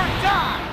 or die!